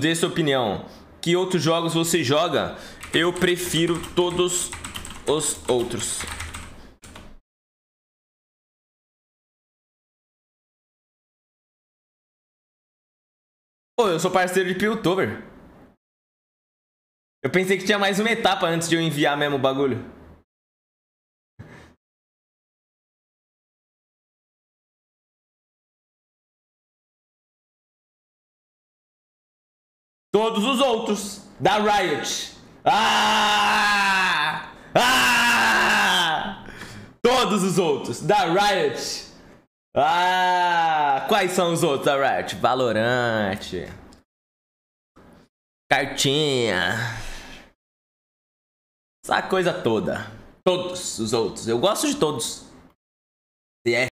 Dê sua opinião. Que outros jogos você joga? Eu prefiro todos os outros. Pô, eu sou parceiro de Piltover. Eu pensei que tinha mais uma etapa antes de eu enviar mesmo o bagulho. Todos os outros da Riot. Ah! Ah! Todos os outros da Riot. Ah! Quais são os outros da Riot? Valorant. Cartinha. Essa coisa toda. Todos os outros. Eu gosto de todos.